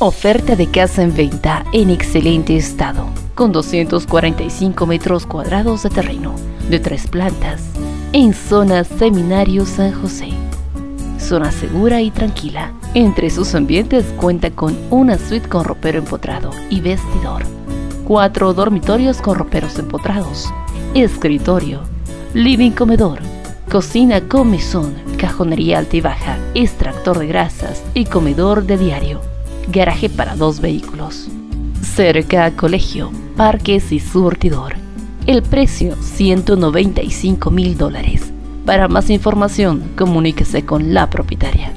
Oferta de casa en venta en excelente estado, con 245 metros cuadrados de terreno, de tres plantas, en zona Seminario San José. Zona segura y tranquila. Entre sus ambientes cuenta con una suite con ropero empotrado y vestidor, cuatro dormitorios con roperos empotrados, escritorio, living comedor, cocina con mesón, cajonería alta y baja, extractor de grasas y comedor de diario, garaje para dos vehículos. Cerca a colegio, parques y surtidor. El precio 195 mil dólares. Para más información, comuníquese con la propietaria.